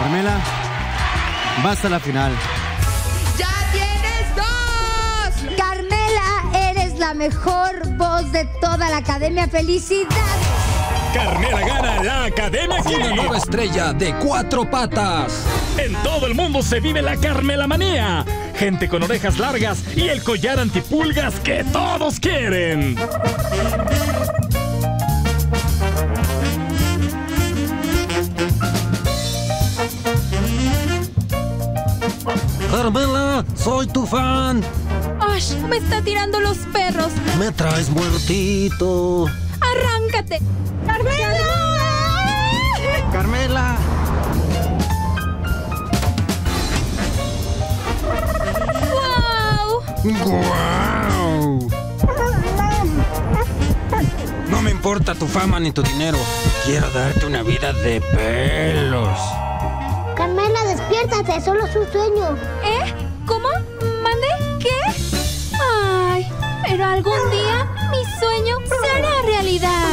Carmela, vas a la final. ¡Ya tienes dos! Carmela, eres la mejor voz de toda la academia. ¡Felicidades! Carmela gana la Academia Una Kid. nueva estrella de cuatro patas. En todo el mundo se vive la Carmela manía. Gente con orejas largas y el collar antipulgas que todos quieren. Carmela, soy tu fan. ¡Ash! Me está tirando los perros. Me traes muertito. ¡Arráncate! ¡Carmela! Carmela. ¡Wow! ¡Guau! No me importa tu fama ni tu dinero. Quiero darte una vida de pelos. Carmela, Despiértate, solo es un sueño. ¿Eh? ¿Cómo? ¿Mande? ¿Qué? Ay, pero algún día mi sueño será realidad.